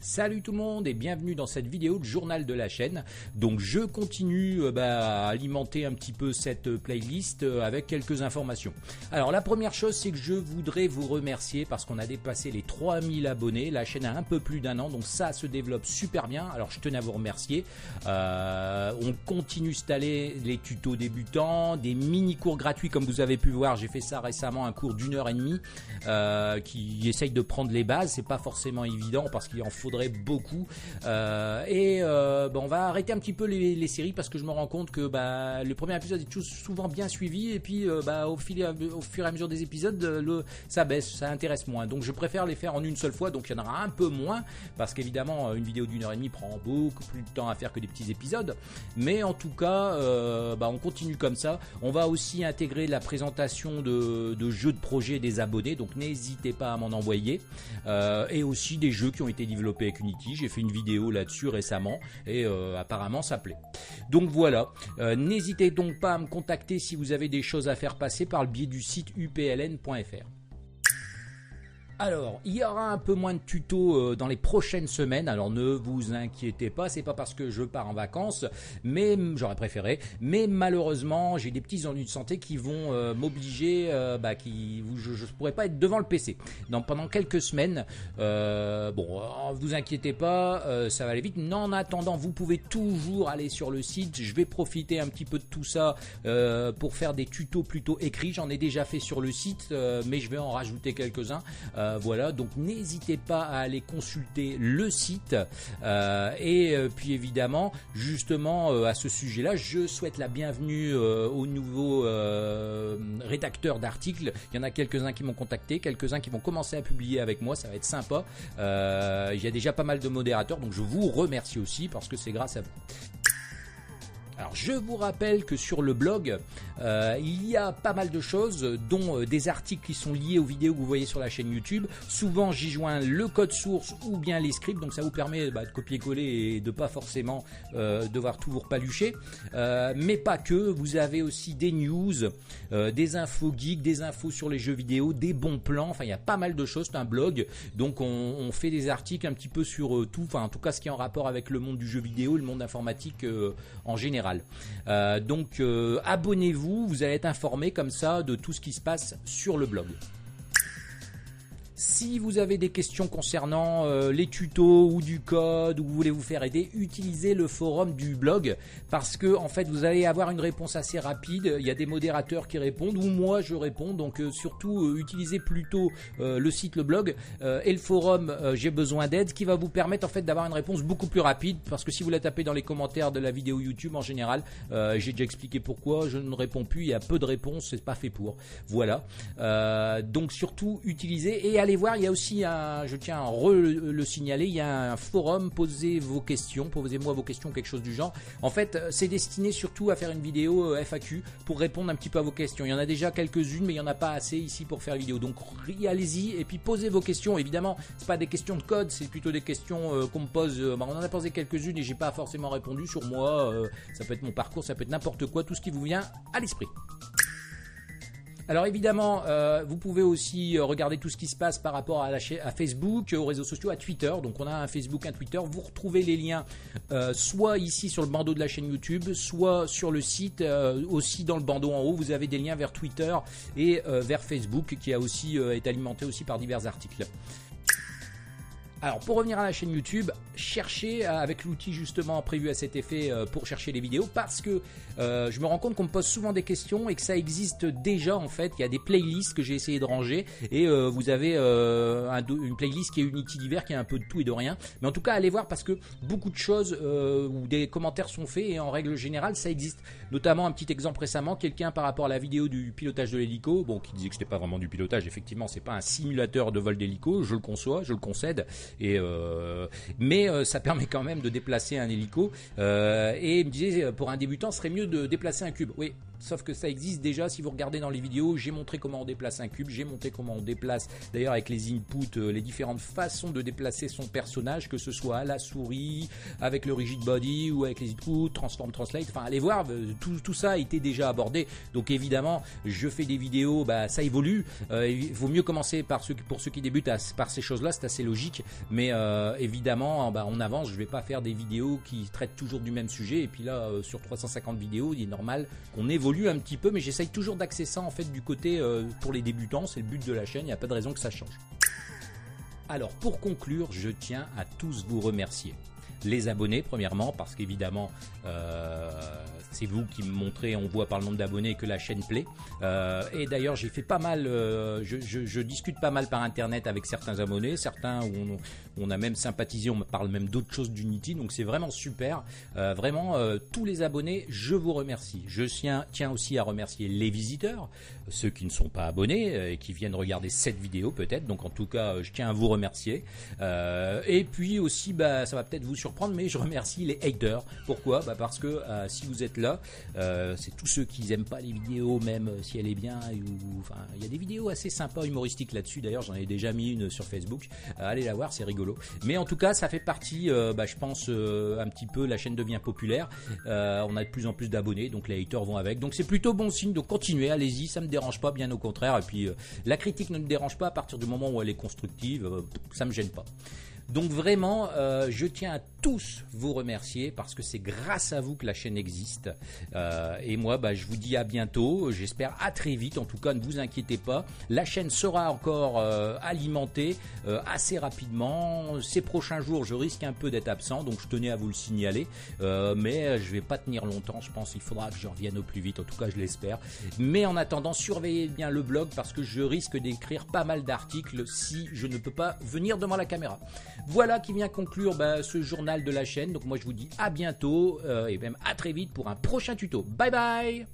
Salut tout le monde et bienvenue dans cette vidéo de journal de la chaîne. Donc je continue euh, bah, à alimenter un petit peu cette euh, playlist euh, avec quelques informations. Alors la première chose c'est que je voudrais vous remercier parce qu'on a dépassé les 3000 abonnés. La chaîne a un peu plus d'un an donc ça se développe super bien. Alors je tenais à vous remercier. on continue d'installer les tutos débutants, des mini cours gratuits comme vous avez pu voir. J'ai fait ça récemment, un cours d'une heure et demie qui essaye de prendre les bases. C'est pas forcément évident parce qu'il en faudrait beaucoup. Euh, et euh, on va arrêter un petit peu les, séries parce que je me rends compte que bah, le premier épisode est souvent bien suivi et puis euh, bah, au, fil, au fur et à mesure des épisodes, le, ça baisse, ça intéresse moins. Donc je préfère les faire en une seule fois, donc il y en aura un peu moins parce qu'évidemment une vidéo d'une heure et demie prend beaucoup plus de temps à faire que des petits épisodes. Mais en tout cas, bah, on continue comme ça. On va aussi intégrer la présentation de, de jeux de projet des abonnés, donc n'hésitez pas à m'en envoyer. et aussi des jeux qui ont été développés avec Unity. J'ai fait une vidéo là-dessus récemment et euh, apparemment ça plaît. Donc voilà, euh, n'hésitez donc pas à me contacter si vous avez des choses à faire passer par le biais du site upln.fr. Alors, il y aura un peu moins de tutos euh, dans les prochaines semaines. Alors ne vous inquiétez pas, c'est pas parce que je pars en vacances, mais j'aurais préféré. Mais malheureusement, j'ai des petits ennuis de santé qui vont euh, m'obliger, euh, bah, qui, je, ne pourrais pas être devant le PC. Donc pendant quelques semaines, bon, vous inquiétez pas, ça va aller vite. Mais en attendant, vous pouvez toujours aller sur le site. Je vais profiter un petit peu de tout ça pour faire des tutos plutôt écrits. J'en ai déjà fait sur le site, mais je vais en rajouter quelques-uns. Euh, voilà, donc n'hésitez pas à aller consulter le site. Euh, et euh, puis évidemment, justement à ce sujet-là, je souhaite la bienvenue aux nouveaux rédacteurs d'articles. Il y en a quelques-uns qui m'ont contacté, quelques-uns qui vont commencer à publier avec moi. Ça va être sympa. il y a déjà pas mal de modérateurs, donc je vous remercie aussi parce que c'est grâce à vous. Alors je vous rappelle que sur le blog, euh, il y a pas mal de choses, dont euh, des articles qui sont liés aux vidéos que vous voyez sur la chaîne YouTube. Souvent j'y joins le code source ou bien les scripts, donc ça vous permet bah, de copier-coller et de pas forcément euh, devoir tout vous repalucher. mais pas que, vous avez aussi des news, des infos geeks, des infos sur les jeux vidéo, des bons plans, enfin il y a pas mal de choses, c'est un blog, donc on, on, fait des articles un petit peu sur tout, enfin en tout cas ce qui est en rapport avec le monde du jeu vidéo, le monde informatique en général. Euh, donc euh, abonnez-vous, vous allez être informé comme ça de tout ce qui se passe sur le blog. Si vous avez des questions concernant euh, les tutos ou du code ou vous voulez vous faire aider, utilisez le forum du blog parce que en fait vous allez avoir une réponse assez rapide. Il y a des modérateurs qui répondent ou moi je réponds. Donc euh, surtout euh, utilisez plutôt le site, le blog et le forum. J'ai besoin d'aide, qui va vous permettre en fait d'avoir une réponse beaucoup plus rapide parce que si vous la tapez dans les commentaires de la vidéo YouTube en général, j'ai déjà expliqué pourquoi je ne réponds plus. Il y a peu de réponses, c'est pas fait pour. Voilà. donc surtout utilisez et allez voir, il y a aussi un, je tiens à le signaler, il y a un forum, posez vos questions, posez-moi vos questions, quelque chose du genre. En fait, euh, c'est destiné surtout à faire une vidéo euh, FAQ pour répondre un petit peu à vos questions. Il y en a déjà quelques-unes, mais il n'y en a pas assez ici pour faire la vidéo. Donc allez-y et puis posez vos questions. Évidemment, c'est pas des questions de code, c'est plutôt des questions euh, qu'on me pose. Bah, on en a posé quelques-unes et j'ai pas forcément répondu sur moi. ça peut être mon parcours, ça peut être n'importe quoi, tout ce qui vous vient à l'esprit. Alors évidemment, euh, vous pouvez aussi euh, regarder tout ce qui se passe par rapport à, Facebook, aux réseaux sociaux, à Twitter. Donc on a un Facebook, un Twitter. Vous retrouvez les liens euh, soit ici sur le bandeau de la chaîne YouTube, soit sur le site, aussi dans le bandeau en haut. Vous avez des liens vers Twitter et vers Facebook qui a aussi est alimenté aussi par divers articles. Alors pour revenir à la chaîne YouTube, cherchez euh, avec l'outil justement prévu à cet effet euh, pour chercher les vidéos parce que euh, je me rends compte qu'on me pose souvent des questions et que ça existe déjà en fait. Il y a des playlists que j'ai essayé de ranger et vous avez une playlist qui est Unity d'hiver qui a un peu de tout et de rien. Mais en tout cas allez voir parce que beaucoup de choses ou des commentaires sont faits et en règle générale ça existe. Notamment un petit exemple récemment, quelqu'un par rapport à la vidéo du pilotage de l'hélico, bon qui disait que c'était pas vraiment du pilotage, effectivement c'est pas un simulateur de vol d'hélico, je le conçois, je le concède. Euh, mais euh, ça permet quand même de déplacer un hélico. Euh, et il me disait pour un débutant, ce serait mieux de déplacer un cube. Oui, Sauf que ça existe déjà. Si vous regardez dans les vidéos, j'ai montré comment on déplace un cube, j'ai montré comment on déplace, d'ailleurs avec les inputs, euh, les différentes façons de déplacer son personnage, que ce soit à la souris, avec le rigid body ou avec les inputs, transform, translate. Enfin, allez voir, euh, tout, tout ça a été déjà abordé. Donc évidemment, je fais des vidéos, bah, ça évolue. Euh, il vaut mieux commencer par ceux, pour ceux qui débutent par ces choses-là, c'est assez logique. Mais évidemment, bah, on avance. Je vais pas faire des vidéos qui traitent toujours du même sujet. Et puis là, sur 350 vidéos, il est normal qu'on évolue un petit peu. Mais j'essaye toujours d'axer ça en fait du côté pour les débutants. C'est le but de la chaîne. Il n'y a pas de raison que ça change. Alors pour conclure, je tiens à tous vous remercier les abonnés premièrement parce qu'évidemment euh, c'est vous qui me montrez, on voit par le nombre d'abonnés que la chaîne plaît. Euh, et d'ailleurs j'ai fait pas mal, euh, je, discute pas mal par internet avec certains abonnés, certains où on, a même sympathisé, on me parle même d'autres choses d'Unity, donc c'est vraiment super. vraiment tous les abonnés, je vous remercie. Je tiens, tiens aussi à remercier les visiteurs, ceux qui ne sont pas abonnés et qui viennent regarder cette vidéo peut-être. Donc en tout cas, je tiens à vous remercier. et puis aussi, bah, ça va peut-être vous mais je remercie les haters. Pourquoi? Bah Parce que euh, si vous êtes là, euh, c'est tous ceux qui n'aiment pas les vidéos, même si elle est bien. Enfin, il y a des vidéos assez sympas, humoristiques là-dessus. D'ailleurs, j'en ai déjà mis une sur Facebook. Euh, allez la voir, c'est rigolo. Mais en tout cas, ça fait partie, bah, je pense, un petit peu, la chaîne devient populaire. on a de plus en plus d'abonnés, donc les haters vont avec. Donc c'est plutôt bon signe. Donc continuez, allez-y, ça me dérange pas, bien au contraire. Et puis la critique ne me dérange pas à partir du moment où elle est constructive, ça me gêne pas. Donc vraiment, euh, je tiens à tous vous remercier parce que c'est grâce à vous que la chaîne existe. Euh, et moi, bah, je vous dis à bientôt. J'espère à très vite. En tout cas, ne vous inquiétez pas. La chaîne sera encore euh, alimentée assez rapidement. Ces prochains jours, je risque un peu d'être absent, donc je tenais à vous le signaler. mais je vais pas tenir longtemps. Je pense qu'il faudra que je revienne au plus vite. En tout cas, je l'espère. Mais en attendant, surveillez bien le blog parce que je risque d'écrire pas mal d'articles si je ne peux pas venir devant la caméra. Voilà qui vient conclure bah, ce journal de la chaîne. Donc moi je vous dis à bientôt euh, et même à très vite pour un prochain tuto. Bye bye